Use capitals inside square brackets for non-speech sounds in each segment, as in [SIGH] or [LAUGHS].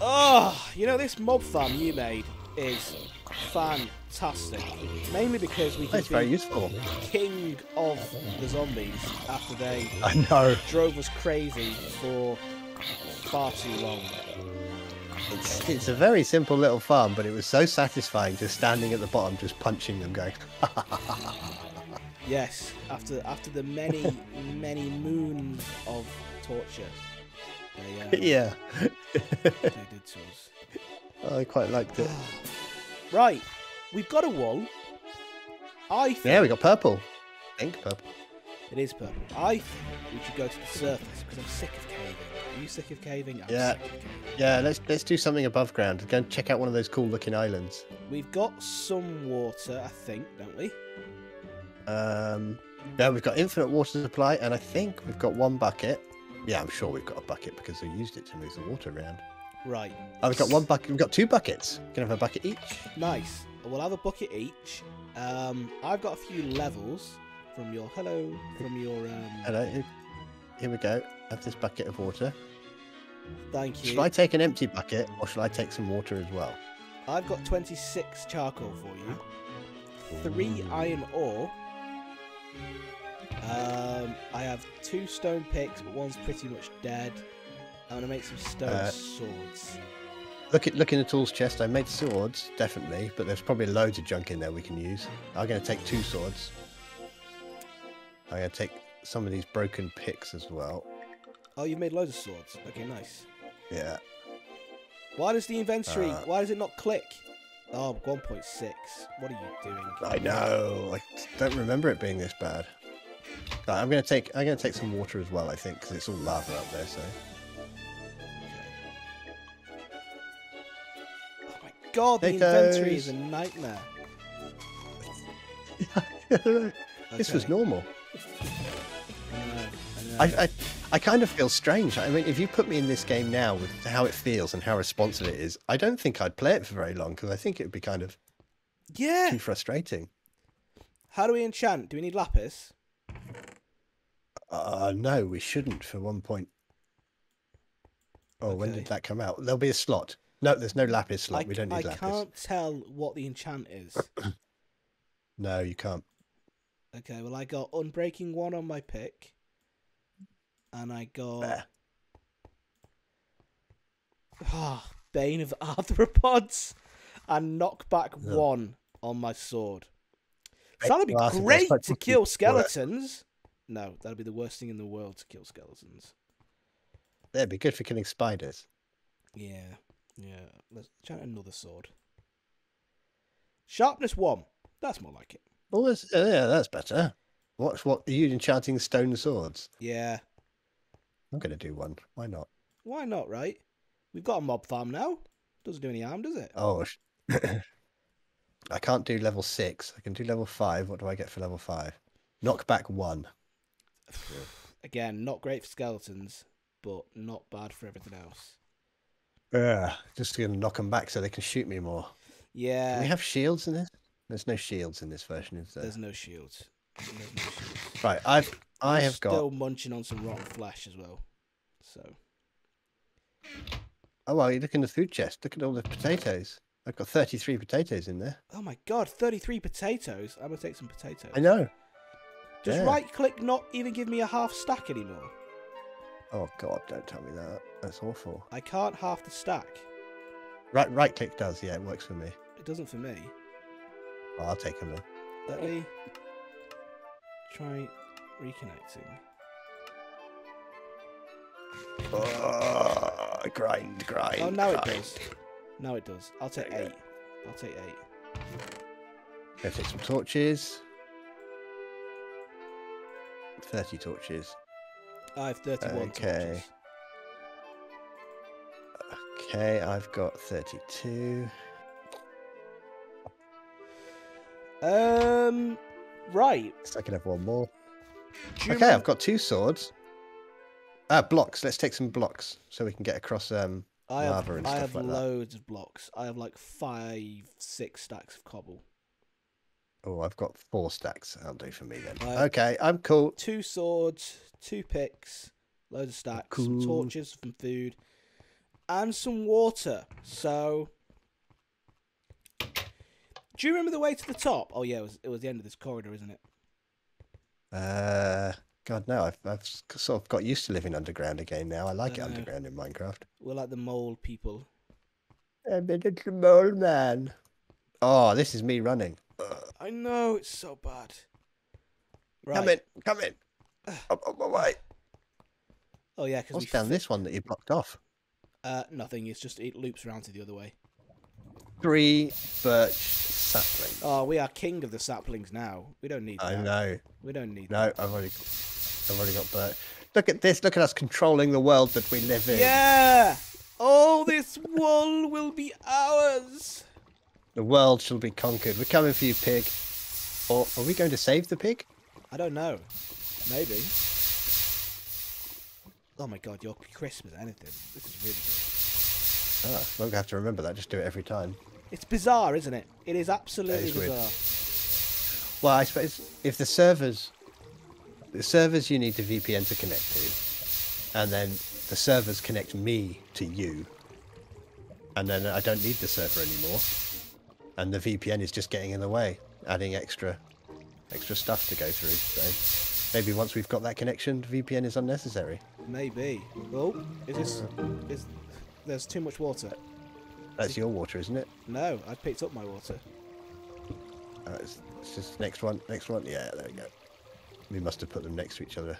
Oh, you know this mob farm you made is fantastic. Mainly because we can That's very useful. king of the zombies after they [LAUGHS] I know. drove us crazy for far too long. It's, it's a very simple little farm, but it was so satisfying just standing at the bottom, just punching them, going, [LAUGHS] Yes, after after the many many moons of torture, yeah. [LAUGHS] they did to us. I quite liked it. Right, we've got a wall. I think Yeah, we got purple. Pink, purple. it is purple. I think we should go to the surface because I'm sick of caving. Are you sick of caving? I'm Yeah. sick of caving. Yeah, let's let's do something above ground. Go and check out one of those cool looking islands. We've got some water, I think, don't we? Um, yeah, we've got infinite water supply, and I think we've got one bucket. Yeah, I'm sure we've got a bucket because we used it to move the water around. Right. Oh, we've got one bucket. We've got two buckets. Can have a bucket each. Nice. We'll have a bucket each. Um, I've got a few levels from your hello from your um. Hello. here- we go. I have this bucket of water. Thank you. Shall I take an empty bucket, or shall I take some water as well? I've got 26 charcoal for you. Three iron ore. Um, I have two stone picks, but one's pretty much dead. I'm gonna make some stone Uh, swords. Look at look in the tools chest. I made swords, definitely, but there's probably loads of junk in there we can use. I'm going to take two swords. I'm to take some of these broken picks as well. Oh, you've made loads of swords. Okay, nice. Yeah. Why does the inventory? Uh, why does it not click? Oh, 1.6. What are you doing? I know. I don't remember it being this bad. I'm going to take I'm going to take some water as well. I think because it's all lava up there. So Oh my god, the inventory is a nightmare. [LAUGHS] this was normal. I know, I know. I, I I kind of feel strange. I mean, if you put me in this game now with how it feels and how responsive it is, I don't think I'd play it for very long because I think it would be kind of yeah. too frustrating. How do we enchant? Do we need lapis? Uh, no, we shouldn't for one point. Oh, when did that come out? There'll be a slot. No, there's no lapis slot. I, we don't I need lapis. I can't tell what the enchant is. [COUGHS] No, you can't. Okay, well I got unbreaking one on my pick, and I got There. ah bane of [LAUGHS] arthropods, and knockback No. one on my sword. So that'd be great to kill work. skeletons. No, that'd be the worst thing in the world to kill skeletons. That'd be good for killing spiders. Yeah, yeah. Let's try another sword. Sharpness one. That's more like it. Oh, that's, uh, yeah, that's better. Watch what? Are you enchanting stone swords? Yeah. I'm going to do one. Why not? Why not, right? We've got a mob farm now. Doesn't do any harm, does it? Oh, sh- [COUGHS] I can't do level six. I can do level five. What do I get for level five? Knockback one. [SIGHS] Again, not great for skeletons, but not bad for everything else. Yeah, just to knock them back so they can shoot me more. Do Yeah, we have shields in this? There's no shields in this version, is there? there's no shields. There's no shields. Right, I've I have got. still munching on some rotten flesh as well. So Oh well, you look in the food chest. Look at all the potatoes. I've got 33 potatoes in there. Oh my god, 33 potatoes. I'm gonna take some potatoes. I know. Does yeah. right click not even give me a half stack anymore? Oh god, don't tell me that. That's awful. I can't half the stack. Right, right click does. Yeah, it works for me. It doesn't for me. Well, I'll take them then. Let me try reconnecting. Oh, grind, grind. Oh, now it does. Now it does. I'll take eight. I'll take eight. Go take some torches. 30 torches. I have 31 Okay. torches. Okay, I've got 32. Um, right. So I can have one more. Do Okay, I've got two swords. Ah, blocks. Let's take some blocks so we can get across um I have, lava and I stuff have like that. loads of blocks. I have like five, six stacks of cobble. Oh, I've got four stacks. That'll do for me then. Okay, I'm cool. Two swords, two picks, loads of stacks, some torches, some food. and some water. So, do you remember the way to the top? Oh yeah, it was it was the end of this corridor, isn't it? Uh, God, no, I've, I've sort of got used to living underground again now. I like it Uh, underground in Minecraft. We're like the mole people. I'm a little mole man. Oh, this is me running. Ugh. I know it's so bad. Right. Come in, come in. Up, up, my way. Oh yeah, because we What's down this one that you blocked off? uh nothing. It's just it loops around to the other way. Three birch saplings. Oh, we are king of the saplings now. We don't need I that. know. We don't need No, I've already, I've already got birch. Look at this. Look at us controlling the world that we live in. Yeah! All this wool will be ours! The world shall be conquered. We're coming for you, pig. Or are we going to save the pig? I don't know. Maybe. Oh my god, you're crisp as anything. This is really good. Ah, I'm gonna have to remember that. Just do it every time. It's bizarre, isn't it? It is absolutely is weird. bizarre. Well, I suppose if the servers, the servers you need the VPN to connect to, and then the servers connect me to you, and then I don't need the server anymore, and the VPN is just getting in the way, adding extra, extra stuff to go through. So maybe once we've got that connection, VPN is unnecessary. Maybe. Oh, is this. Is, there's too much water. That's your water, isn't it? No, I picked up my water. Uh, it's, it's just next one, next one. Yeah, there we go. We must have put them next to each other.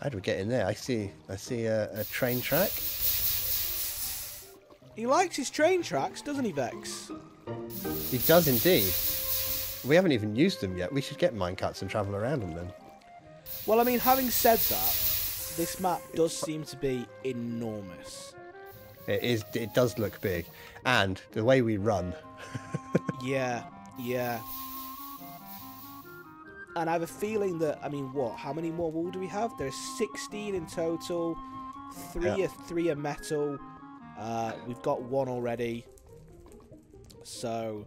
How do we get in there? I see, I see a, a train track. He likes his train tracks, doesn't he, Vechs? He does indeed. We haven't even used them yet. We should get minecarts and travel around on them then. Well, I mean, having said that, this map does seem to be enormous. It is. It does look big, and the way we run. [LAUGHS] Yeah, yeah. And I have a feeling that I mean, what? How many more wool do we have? There's 16 in total. Three Yeah. are three are metal. Uh, we've got one already. So,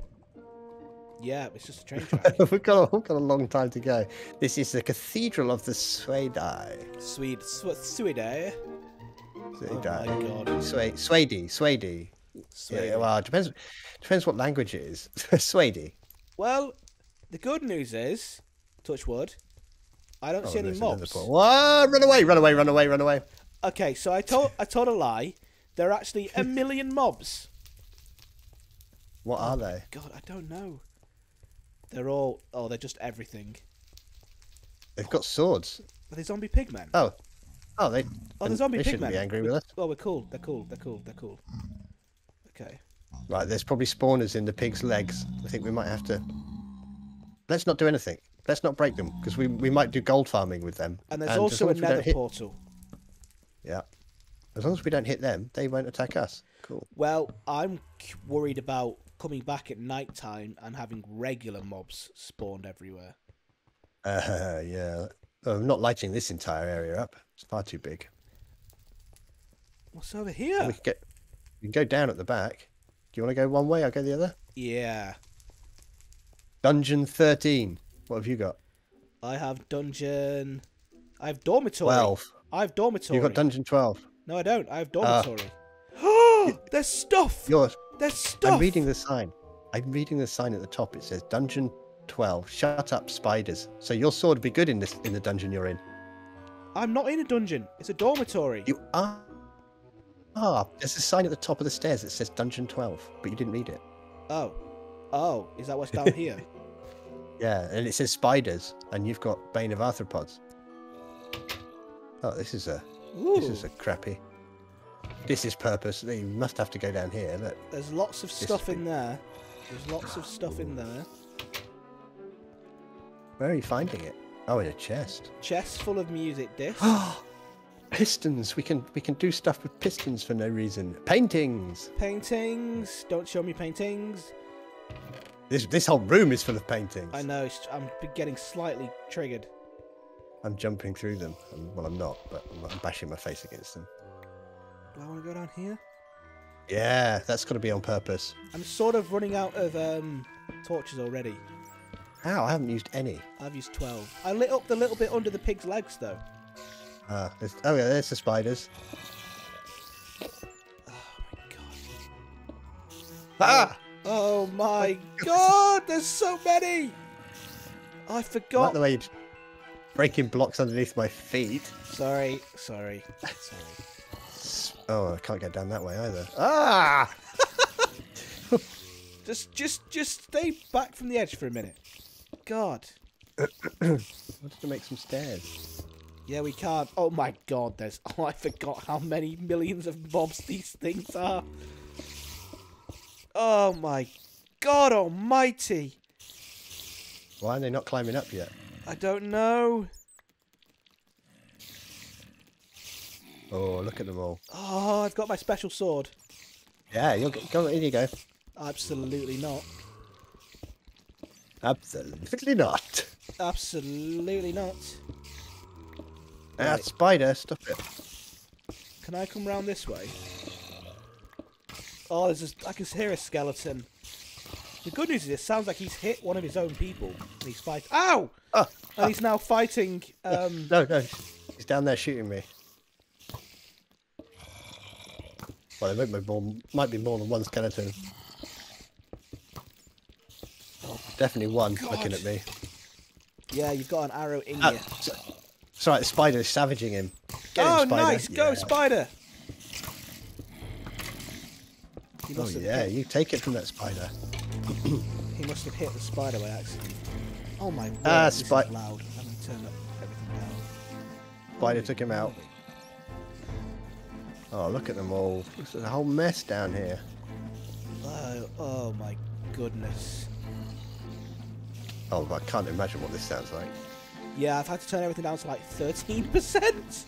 yeah, it's just a train track. [LAUGHS] we've got a, we've got a long time to go. This is the Cathedral of the Swedai. Swede, sw- Swede. Oh my god. Sway, Swady, Swady. Swede. Yeah, well, it depends. Depends what language it is. [LAUGHS] Swady. Well, the good news is, touch wood, I don't Oh, see any mobs. Whoa, run away! Run away! Run away! Run away! Okay, so I told I told a lie. There are actually a [LAUGHS] million mobs. What are oh they? God, I don't know. They're all oh, they're just everything. They've got swords. Are they zombie pigmen? Oh, oh, they. Oh, they're zombie they shouldn't pigmen. be angry with us. Oh, we're cool. They're cool. They're cool. They're cool. Okay. Right, there's probably spawners in the pig's legs. I think we might have to. Let's not do anything. Let's not break them because we we might do gold farming with them. And there's as also a as we don't nether hit- portal. Yeah. As long as we don't hit them, they won't attack us. Cool. Well, I'm worried about coming back at night time and having regular mobs spawned everywhere. Uh, [LAUGHS] yeah. I'm not lighting this entire area up. It's far too big. What's over here? We can get. We can go down at the back. Do you want to go one way? I'll go the other. Yeah. Dungeon 13. What have you got? I have dungeon. I have dormitory. 12. I have dormitory. You've got dungeon 12. No, I don't. I have Ah. dormitory. [GASPS] There's stuff. Yours. There's stuff. I'm reading the sign. I'm reading the sign at the top. It says Dungeon 12. Shut up, spiders. So your sword would be good in this in the dungeon you're in. I'm not in a dungeon. It's a dormitory. You are. Ah, there's a sign at the top of the stairs that says Dungeon 12, but you didn't read it. Oh. Oh, is that what's down here? [LAUGHS] Yeah, and it says spiders, and you've got Bane of Arthropods. Oh, this is a Ooh. this is a crappy. This is purpose. You must have to go down here. Look, There's lots of stuff in there. There's lots of stuff in there. where are you finding it? Oh, in a chest. Chest full of music discs. [GASPS] pistons. We can we can do stuff with pistons for no reason. Paintings. paintings. Don't show me paintings. This this whole room is full of paintings. I know. I'm getting slightly triggered. I'm jumping through them. Well, I'm not, but I'm, bashing my face against them. Do I want to go down here? Yeah, that's got to be on purpose. I'm sort of running out of um, torches already. How? I haven't used any. I've used 12. I lit up the little bit under the pig's legs, though. Uh, there's, oh yeah, there's the spiders. Oh my god. Ah! Oh my god, there's so many! I I like forgot. the way you're breaking blocks underneath my feet. Sorry, sorry, sorry. Oh, I can't get down that way either. Ah! [LAUGHS] Just, just, just stay back from the edge for a minute. God. I Wanted to make some stairs. Yeah, we can't. Oh my god, there's. [LAUGHS] Oh, I forgot how many millions of mobs these things are. Oh my god almighty. Why are they not climbing up yet? I don't know. Oh, look at them all. Oh, I've got my special sword. Yeah, you'll get, go in you go. Absolutely not. Absolutely not. Absolutely not. Ah, Right. spider, stop it. Can I come round this way? Oh, there's a, I can hear a skeleton. The good news is it sounds like he's hit one of his own people. And he's fighting. Ow! Oh, And he's now fighting. Um, no, no, he's down there shooting me. Well, there might be more, might be more than one skeleton. Definitely one looking at me. yeah, you've got an arrow in Ah, you. so- it's alright, the spider is savaging him. Get him, oh, spider. nice! Go, spider! Oh yeah, hit, you take it from that spider. [COUGHS] he must have hit the spider by accident. Oh my word, Ah, this is loud. Going to turn up everything down. Spider took him out. Oh, look at them all. There's a whole mess down here. Oh, oh my goodness. Oh, I can't imagine what this sounds like. Yeah, I've had to turn everything down to like 13%.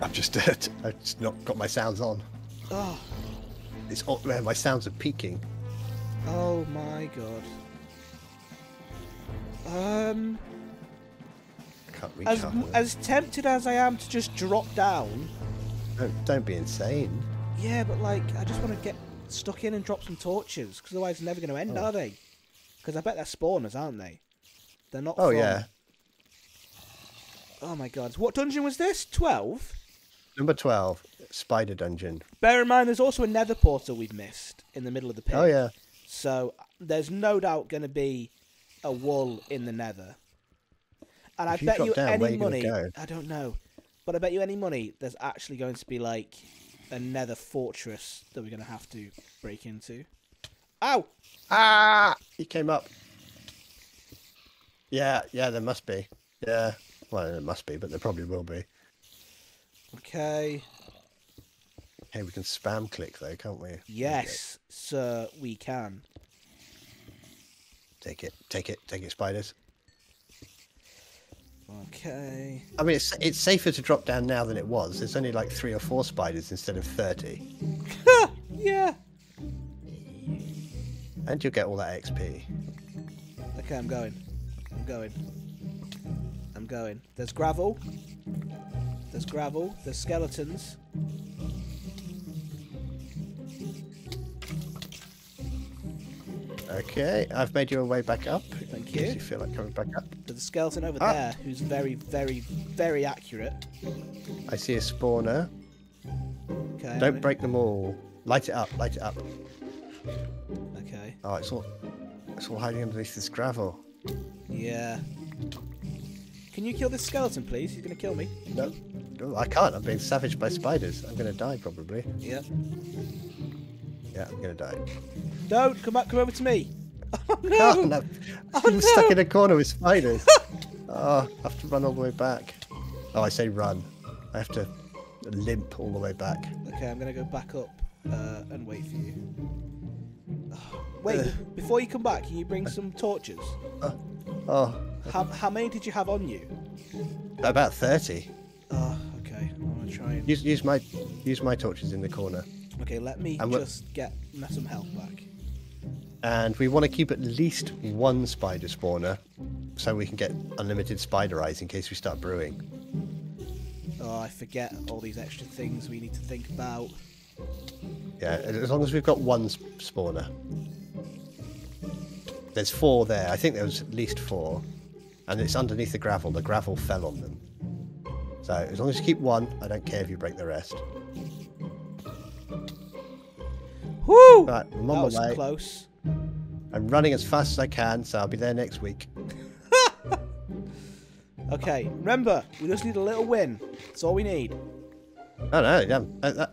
I've just, [LAUGHS] I've just not got my sounds on. Oh, It's all, man, my sounds are peaking. oh my god. Um, I can't reach as half m- of them. as tempted as I am to just drop down, Don't, don't be insane. yeah, but like I just want to get stuck in and drop some torches because otherwise it's never going to end, Oh. are they? Because I bet they're spawners, aren't they? They're not. Oh from- yeah, Oh my god, what dungeon was this? Twelve. Number twelve, spider dungeon. Bear in mind, there's also a nether portal we've missed in the middle of the pit. Oh yeah, So there's no doubt going to be a wall in the nether. And I you bet you down, any money. go? I don't know, but I bet you any money there's actually going to be like a nether fortress that we're going to have to break into. Ow! ah, he came up. Yeah, yeah, there must be. Yeah, well, there must be, but there probably will be. Okay. Hey, we can spam click though, can't we? Yes, sir, we can. Take it, take it, take it, spiders. Okay. I mean, it's it's safer to drop down now than it was. There's only like three or four spiders instead of thirty, [LAUGHS] yeah. and you'll get all that XP. Okay, I'm going. I'm going. I'm going. There's gravel. There's gravel. There's skeletons. Okay, I've made your way back up. Thank you. you feel like coming back up. There's a skeleton over Ah. there who's very, very, very accurate. I see a spawner. Okay. Don't gonna- break them all. Light it up, light it up. Okay. Oh, it's all it's all hiding underneath this gravel. Yeah. Can you kill this skeleton, please? He's gonna kill me. No, I can't. I'm being savaged by spiders. I'm gonna die probably. Yeah. Yeah, I'm gonna die. Don't come back. Come over to me. [LAUGHS] Oh no! Oh, no. Oh, I'm stuck in a corner with spiders. [LAUGHS] oh, I have to run all the way back. Oh, I say run. I have to limp all the way back. Okay, I'm gonna go back up uh, and wait for you. [SIGHS] Wait, before you come back, can you bring some torches? Oh, How, how many did you have on you? about 30. Try and. Use, use my use my torches in the corner. Okay, let me And just get some health back. And we want to keep at least one spider spawner so we can get unlimited spider eyes in case we start brewing. Oh, I forget all these extra things we need to think about. Yeah, as long as we've got one spawner. There's four there. I think there was at least four. And it's underneath the gravel. The gravel fell on them. So as long as you keep one, I don't care if you break the rest. Woo! Right, I'm that on was my way. close. I'm running as fast as I can, so I'll be there next week. [LAUGHS] Okay, remember, we just need a little win. That's all we need. I know. Yeah, I,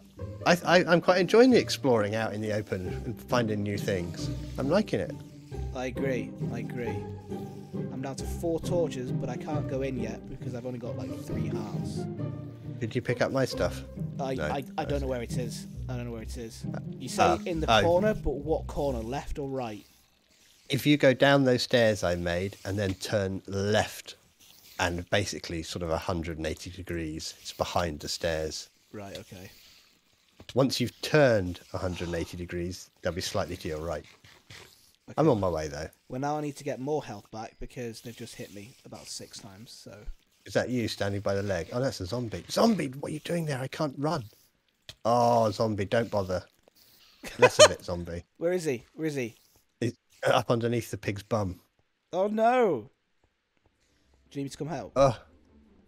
I, I, I'm quite enjoying the exploring out in the open and finding new things. I'm liking it. I agree. I agree. Down to four torches, but I can't go in yet because I've only got like three hearts. Did you pick up my stuff? I, No, I, I no. don't know where it is. I don't know where it is. You say Ah, in the oh. corner, but what corner? Left or right? If you go down those stairs I made and then turn left and basically sort of 180 degrees, it's behind the stairs. Right, okay. Once you've turned 180 degrees, they'll be slightly to your right. I'm on my way though. Well, now I need to get more health back because they've just hit me about six times, so... Is that you standing by the leg? Oh, that's a zombie. Zombie, what are you doing there? I can't run. Oh, zombie, don't bother. Less of it, zombie. Where is he? Where is he? He's uh, up underneath the pig's bum. Oh, no! Do you need me to come help? Oh,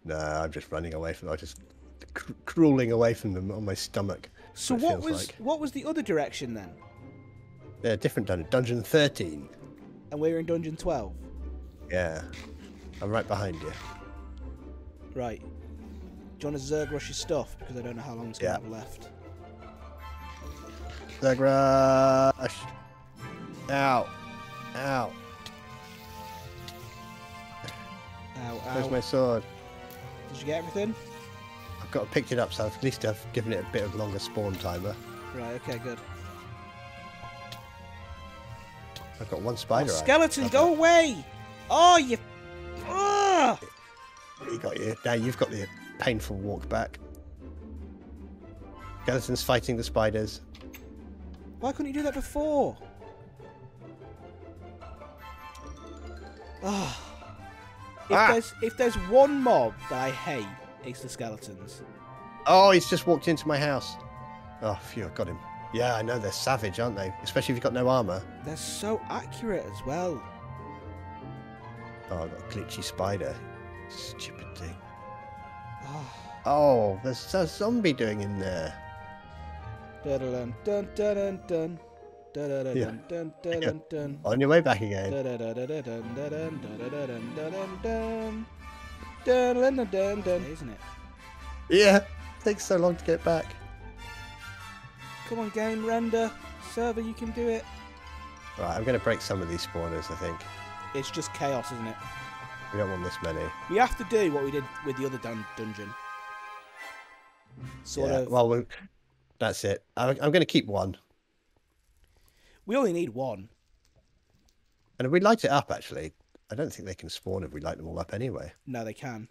no, I'm just running away from. I'm just cr- crawling away from them on my stomach. so what was like. what was the other direction then? They're different dungeon. Dungeon 13. And we're in dungeon 12. Yeah, I'm right behind you. Right. Do you want to Zerg rush your stuff? Because I don't know how long it's going to Yeah. have left. Zagrush. Ow. Ow. Ow, Where's ow. my sword? Did you get everything? I've got to pick it up, so at least I've given it a bit of longer spawn timer. Right, okay, good. I've got one spider. eye. skeleton, go away! Oh, you... Ah! that. He got you. Now you've got the painful walk back. Skeleton's fighting the spiders. Why couldn't you do that before? Ah. If Ah. there's if there's one mob that I hate, it's the skeletons. Oh, he's just walked into my house. Oh, phew, I got him. Yeah, I know they're savage, aren't they? Especially if you've got no armor. They're so accurate as well. Oh, I've got a glitchy spider. Stupid thing. Oh, oh there's a zombie doing in there. Yeah. [LAUGHS] On your way back again. Isn't it? Yeah, takes so long to get back. Come on, game render server, you can do it. Right, I'm going to break some of these spawners, I think. It's just chaos, isn't it? We don't want this many. We have to do what we did with the other dun- dungeon. Sort yeah, of. well, we, that's it. I'm, I'm going to keep one. we only need one. And if we light it up, actually, I don't think they can spawn if we light them all up anyway. No, they can.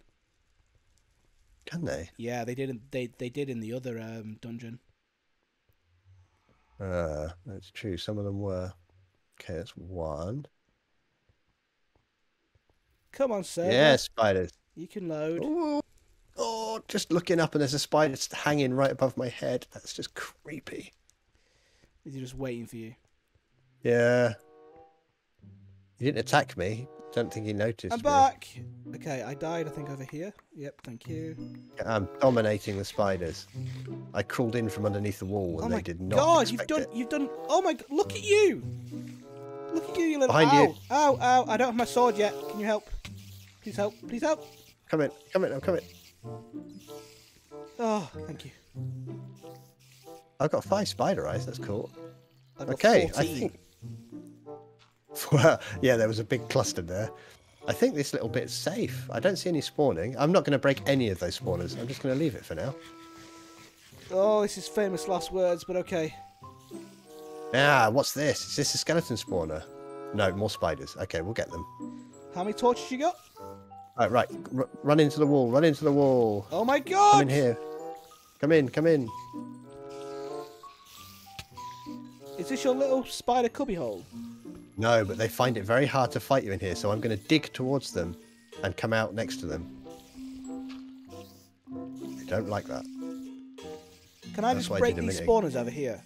Can they? Yeah, they did. In, they they did in the other um, dungeon. Uh, that's true. Some of them were. Okay, that's one. Come on, sir. Yeah, spiders. You can load. Oh, oh, just looking up and there's a spider hanging right above my head. That's just creepy. Is he just waiting for you? Yeah. He didn't attack me. Don't think he noticed I'm me. back. Okay, I died. I think over here. Yep. Thank you. I'm dominating the spiders. I crawled in from underneath the wall and oh they did not god! You've done. it. You've done. Oh my! Look at you! Look at you, you little. Behind ow, you. Ow! Ow! I don't have my sword yet. Can you help? Please help! Please help! Come in, come in, I'm coming. Oh, thank you. I've got five spider eyes. That's cool. Okay, 14. I think. [LAUGHS] Well, yeah, there was a big cluster there. I think this little bit's safe. I don't see any spawning. I'm not going to break any of those spawners. I'm just going to leave it for now. Oh, this is famous last words, but okay. Ah, what's this? Is this a skeleton spawner? No, more spiders. Okay, we'll get them. How many torches you got? Right, right. R- run into the wall. Run into the wall. Oh my god! Come in here. Come in. Come in. Is this your little spider cubbyhole? No, but they find it very hard to fight you in here, so I'm going to dig towards them and come out next to them. They don't like that. Can I That's just I break did these spawners over here?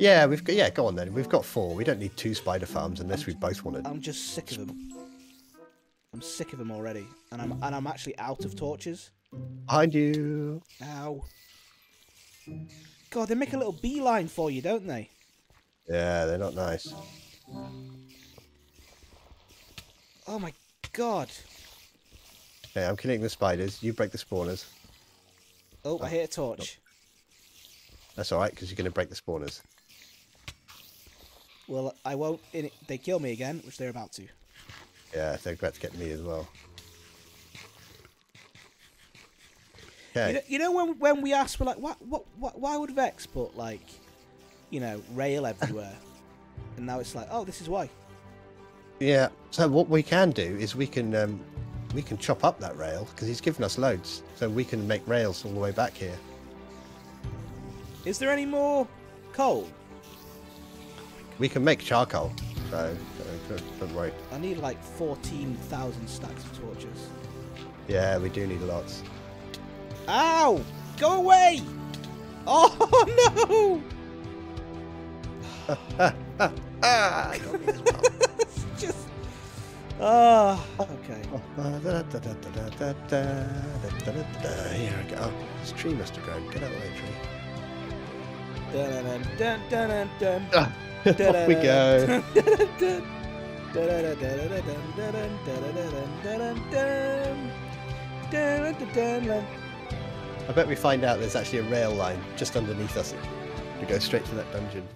Yeah, we've got. Yeah, go on then. We've got four. We don't need two spider farms unless we both want to. I'm just sick of them. I'm sick of them already, and I'm and I'm actually out of torches. Behind you. Ow. God, they make a little beeline for you, don't they? Yeah, they're not nice. Oh my god. Okay, I'm killing the spiders. You break the spawners. Oh, I hit a torch. That's alright, because you're going to break the spawners. Well, I won't. In it, they kill me again, which they're about to. Yeah, they're about to get me as well. You Okay. know, you know when when we asked, we're like, what, what, what, why would Vechs put like, you know, rail everywhere? [LAUGHS] and now it's like, oh, this is why. Yeah. So what we can do is we can um, we can chop up that rail because he's given us loads, so we can make rails all the way back here. Is there any more coal? We can make charcoal, so don't, don't worry. I need like fourteen thousand stacks of torches. Yeah, we do need lots. Ow! Go away! [LAUGHS] Oh no! [LAUGHS] Ah, I got me as well. It's just. Ah, okay. Here we go. This tree must have grown. Get out of the way, tree. Dun dun dun dun dun. Ah, off we go. I bet we find out there's actually a rail line just underneath us. We go straight to that dungeon.